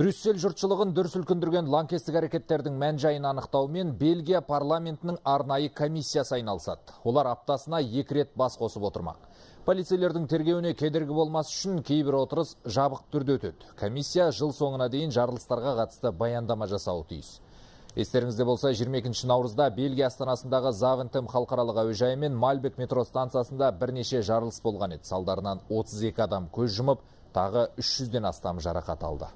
Брюссель жұртшылығын дүр сілкіндірген лаңкестік әрекеттердің мән жайын анықтаумен Бельгия парламентінің арнайы комиссиясы айналысады. Олар аптасына екі рет бас қосып отырмақ. Полицейлердің тергеуіне кедергі болмас үшін кейбір отырыс жабық түрде өтеді. Комиссия жыл соңына дейін жарылыстарға қатысты баяндама жасауы тиіс. Естеріңізде болса, 22 наурызда Бельгия астанасындағы Завентем халықаралық әуежайы мен Мальбек метро станциясында бірнеше жарылыс болған еді. Салдарынан 32 адам көз жұмып, тағы 300-ден астам жарақат алды.